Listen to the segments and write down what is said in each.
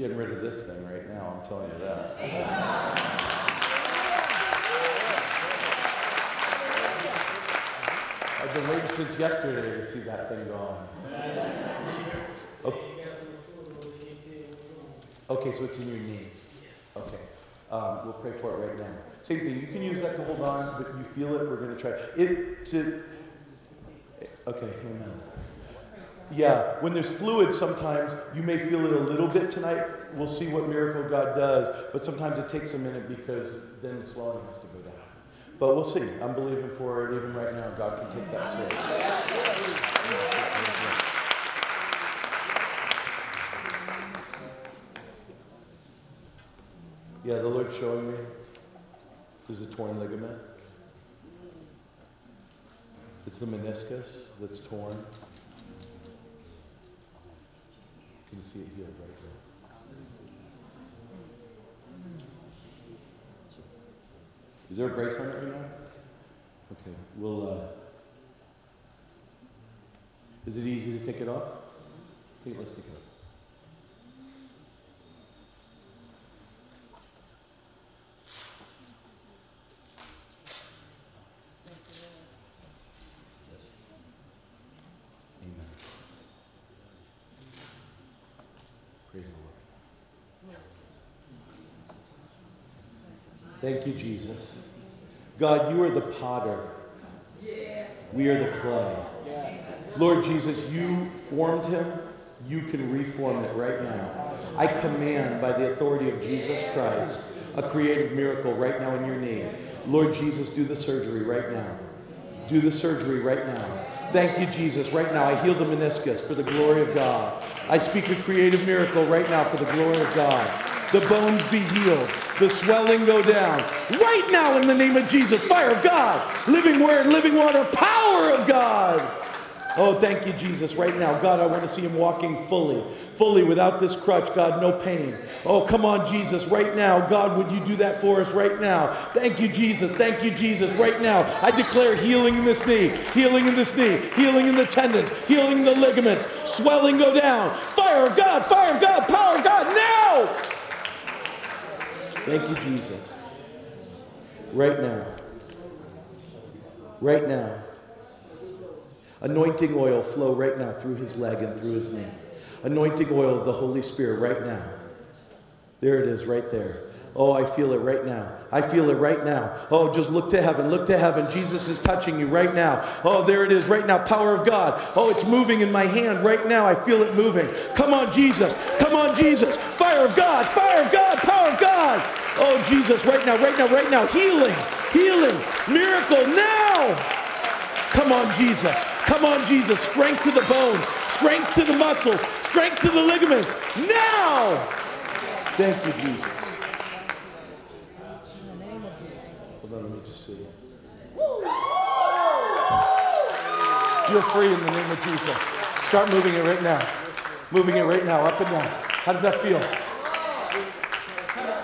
getting rid of this thing right now, I'm telling you that. I've been waiting since yesterday to see that thing go on. Okay, okay so it's in your knee. Okay. Um, we'll pray for it right now. Same thing. You can use that to hold on, but you feel it. We're going to try it to. Okay. Amen. Yeah, when there's fluid, sometimes you may feel it a little bit tonight. We'll see what miracle God does, but sometimes it takes a minute because then the swelling has to go down. But we'll see. I'm believing for it even right now. God can take that switch. Yeah, the Lord's showing me there's a torn ligament. It's the meniscus that's torn. Can you see it here, right there? Is there a brace on it right now? Okay, we'll. Uh, is it easy to take it off? Take, let's take it off. Amen. Praise the Lord. Thank you, Jesus. God, you are the potter. We are the clay. Lord Jesus, you formed him. You can reform it right now. I command by the authority of Jesus Christ a creative miracle right now in your name. Lord Jesus, do the surgery right now. Do the surgery right now. Thank you, Jesus. Right now, I heal the meniscus for the glory of God. I speak a creative miracle right now for the glory of God. The bones be healed. The swelling go down. Right now, in the name of Jesus, fire of God, living word, living water, power of God. Oh, thank you, Jesus. Right now, God, I want to see him walking fully, fully without this crutch. God, no pain. Oh, come on, Jesus. Right now, God, would you do that for us right now? Thank you, Jesus. Thank you, Jesus. Right now, I declare healing in this knee, healing in this knee, healing in the tendons, healing in the ligaments, swelling go down. Fire of God, fire of God, power of God, now! Thank you, Jesus. Right now. Right now. Anointing oil flow right now through his leg and through his knee. Anointing oil of the Holy Spirit right now. There it is, right there. Oh, I feel it right now. I feel it right now. Oh, just look to heaven. Look to heaven. Jesus is touching you right now. Oh, there it is right now. Power of God. Oh, it's moving in my hand right now. I feel it moving. Come on, Jesus. Come on, Jesus. Fire of God. Fire of God. Power of God. Oh, Jesus, right now, right now, right now. Healing. Healing. Miracle now. Come on, Jesus. Come on, Jesus. Strength to the bones. Strength to the muscles. Strength to the ligaments. Now. Thank you, Jesus. You're free in the name of Jesus. Start moving it right now. Moving it right now, up and down. How does that feel?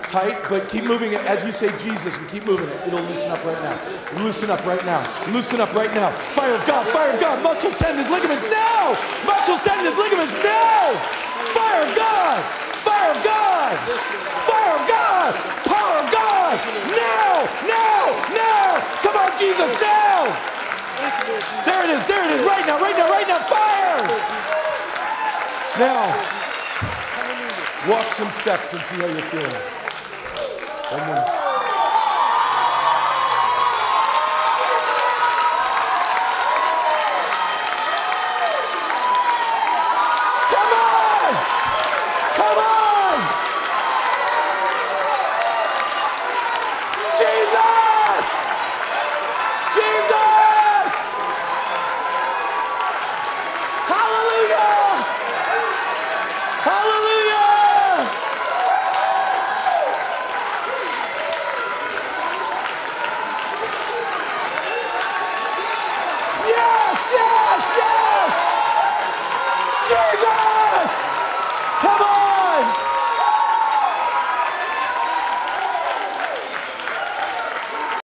Tight, but keep moving it as you say Jesus and keep moving it. It'll loosen up right now. Loosen up right now. Loosen up right now. Fire of God, fire of God, muscles, tendons, ligaments, now! Muscles, tendons, ligaments, now! Fire of God! Fire of God! Fire of God! Power of God! Now! Now! Now! Come on, Jesus, now! There it is, there it is, right now, right now, right now, fire! Now, walk some steps and see how you're feeling. On! Come on!